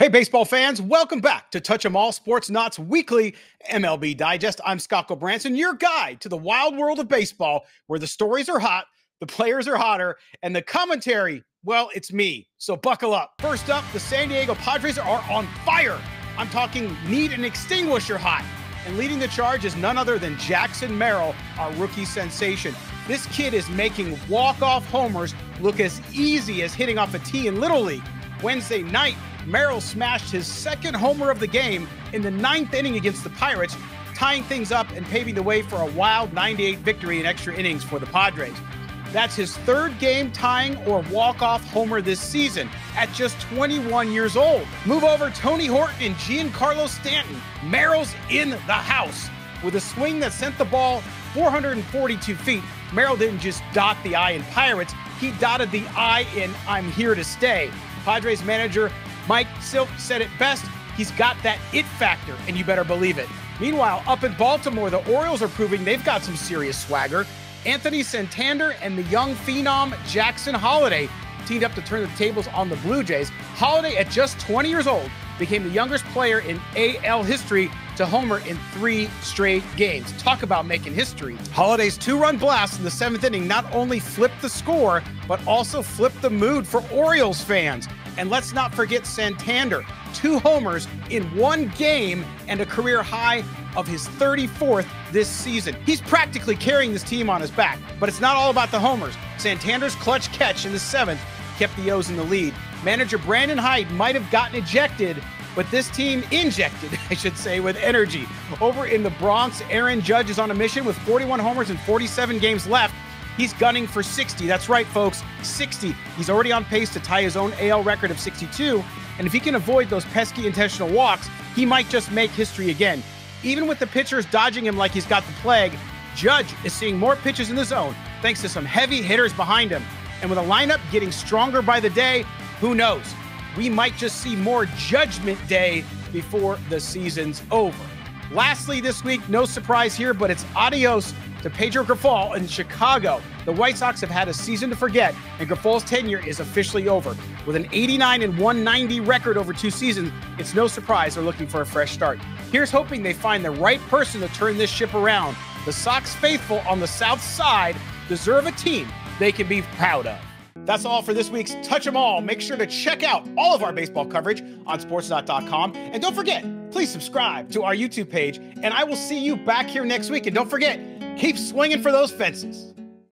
Hey, baseball fans, welcome back to Touch 'em All Sportsnaut Weekly MLB Digest. I'm Scott Gulbransen, your guide to the wild world of baseball, where the stories are hot, the players are hotter, and the commentary, well, it's me. So buckle up. First up, the San Diego Padres are on fire. I'm talking need an extinguisher hot. And leading the charge is none other than Jackson Merrill, our rookie sensation. This kid is making walk-off homers look as easy as hitting off a tee in Little League. Wednesday night, Merrill smashed his second homer of the game in the ninth inning against the Pirates, tying things up and paving the way for a wild 98 victory in extra innings for the Padres. That's his third game tying or walk-off homer this season at just 21 years old. Move over Tony Horton and Giancarlo Stanton. Merrill's in the house. With a swing that sent the ball 442 feet, Merrill didn't just dot the I in Pirates, he dotted the I in I'm here to stay. Padres manager Mike Shildt said it best. He's got that it factor, and you better believe it. Meanwhile, up in Baltimore, the Orioles are proving they've got some serious swagger. Anthony Santander and the young phenom Jackson Holliday teamed up to turn the tables on the Blue Jays. Holliday, at just 20 years old, became the youngest player in AL history to homer in three straight games. Talk about making history. Holliday's two run blast in the seventh inning not only flipped the score, but also flipped the mood for Orioles fans. And let's not forget Santander, two homers in one game and a career high of his 34th this season. He's practically carrying this team on his back, but it's not all about the homers. Santander's clutch catch in the seventh kept the O's in the lead. Manager Brandon Hyde might have gotten ejected, but this team injected, I should say, with energy. Over in the Bronx, Aaron Judge is on a mission with 41 homers and 47 games left. He's gunning for 60. That's right, folks, 60. He's already on pace to tie his own AL record of 62. And if he can avoid those pesky intentional walks, he might just make history again. Even with the pitchers dodging him like he's got the plague, Judge is seeing more pitches in the zone thanks to some heavy hitters behind him. And with a lineup getting stronger by the day, who knows? We might just see more Judgment Day before the season's over. Lastly, this week, no surprise here, but it's adios to Pedro Grifol in Chicago. The White Sox have had a season to forget, and Grifol's tenure is officially over. With an 89 and 190 record over two seasons, it's no surprise they're looking for a fresh start. Here's hoping they find the right person to turn this ship around. The Sox faithful on the South Side deserve a team they can be proud of. That's all for this week's Touch 'em All. Make sure to check out all of our baseball coverage on sportsnaut.com. And don't forget, please subscribe to our YouTube page. And I will see you back here next week. And don't forget, keep swinging for those fences.